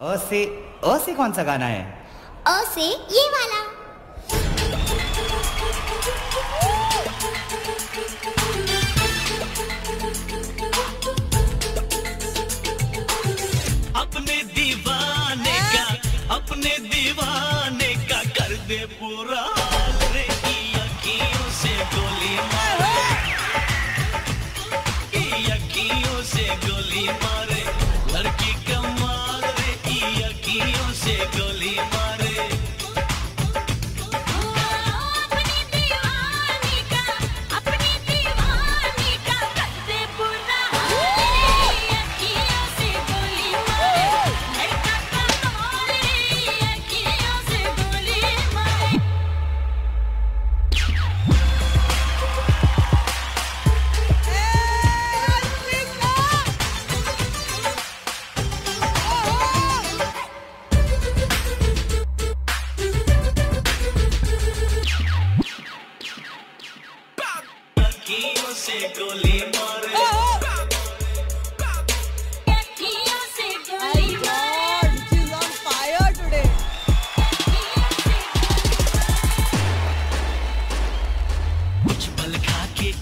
ओ से ओ से कौन सा गाना है? अ से ये वाला। अपने दीवाने का अपने दीवाने का कर दे पूरा से गोली मारे। की से गोली मारे।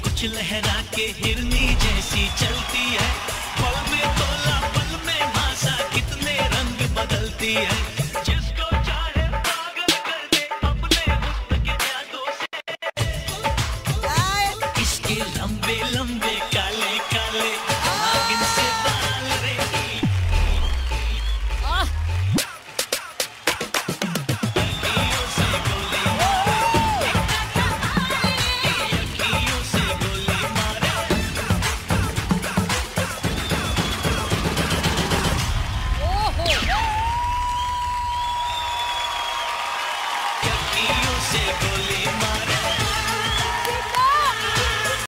कुछ लहरा के हिरनी जैसी चलती है। पल में तोला पल में भाषा कितने रंग बदलती है।